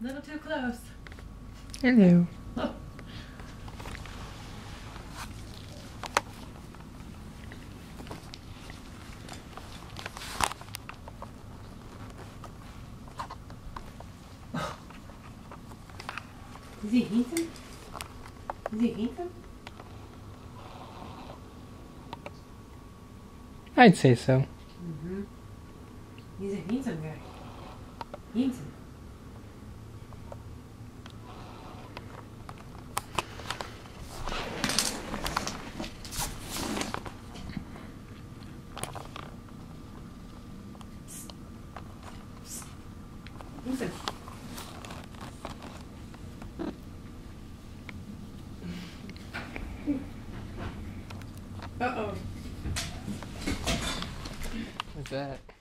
A little too close. Hello. Oh. Is he eating? Is he eating? I'd say so. Mm-hmm. He's a handsome guy. Handsome. Handsome. Uh-oh. What's that?